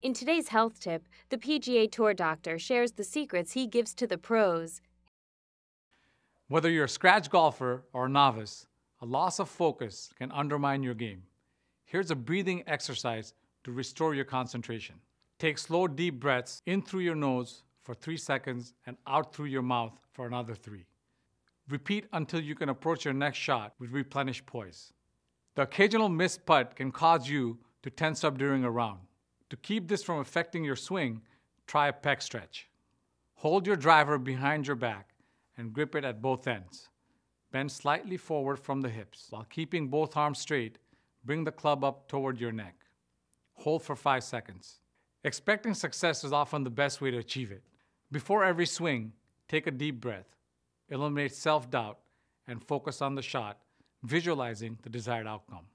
In today's health tip, the PGA Tour doctor shares the secrets he gives to the pros. Whether you're a scratch golfer or a novice, a loss of focus can undermine your game. Here's a breathing exercise to restore your concentration. Take slow, deep breaths in through your nose for three seconds and out through your mouth for another three. Repeat until you can approach your next shot with replenished poise. The occasional missed putt can cause you to tense up during a round. To keep this from affecting your swing, try a pec stretch. Hold your driver behind your back and grip it at both ends. Bend slightly forward from the hips. While keeping both arms straight, bring the club up toward your neck. Hold for five seconds. Expecting success is often the best way to achieve it. Before every swing, take a deep breath, eliminate self doubt, and focus on the shot, visualizing the desired outcome.